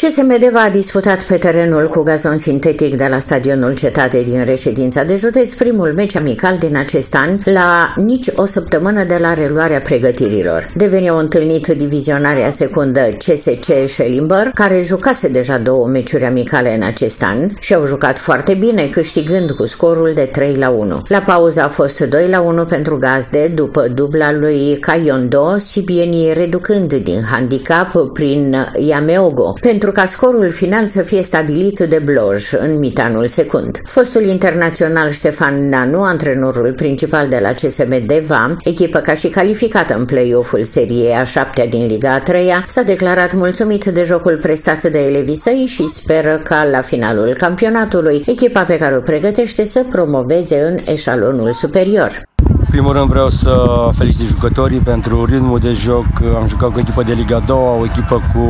CSMD a disputat pe terenul cu gazon sintetic de la stadionul Cetate din reședința de județ primul meci amical din acest an la nici o săptămână de la reluarea pregătirilor. Deveneau întâlnit divizionarea secundă CSC Schellimber, care jucase deja două meciuri amicale în acest an și au jucat foarte bine, câștigând cu scorul de 3 la 1. La pauză a fost 2 la 1 pentru gazde, după dubla lui Caiondo, sibienii reducând din handicap prin Iameogo. Pentru pentru ca scorul final să fie stabilit de Bloj în mitanul secund. Fostul internațional Ștefan Nanu, antrenorul principal de la CSM Deva, echipă ca și calificată în play-off-ul seriei a șaptea din Liga a treia, s-a declarat mulțumit de jocul prestat de elevii săi și speră ca la finalul campionatului echipa pe care o pregătește să promoveze în eșalonul superior primul rând vreau să felicit jucătorii pentru ritmul de joc. Am jucat cu o echipă de Liga 2, o echipă cu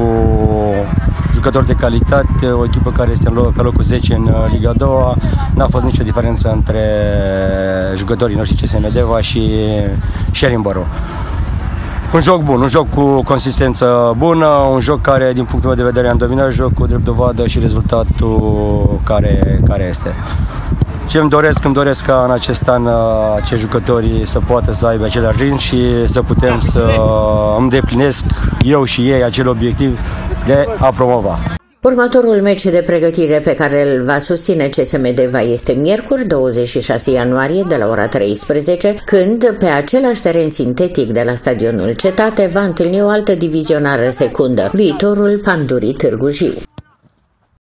jucători de calitate, o echipă care este pe locul 10 în uh, Liga 2. N-a fost nicio diferență între jucătorii noștri CSM Deva și Sheringborough. Un joc bun, un joc cu consistență bună, un joc care, din punctul meu de vedere, am dominat jocul, drept dovadă și rezultatul care, care este. Ce îmi doresc, îmi doresc ca în acest an uh, acești jucători să poată să aibă același ritm și să putem să îndeplinesc eu și ei acel obiectiv de a promova. Următorul meci de pregătire pe care îl va susține CSM Deva este miercuri 26 ianuarie de la ora 13, când pe același teren sintetic de la stadionul Cetate va întâlni o altă divizionară secundă, viitorul Pandurii Târgu Jiu.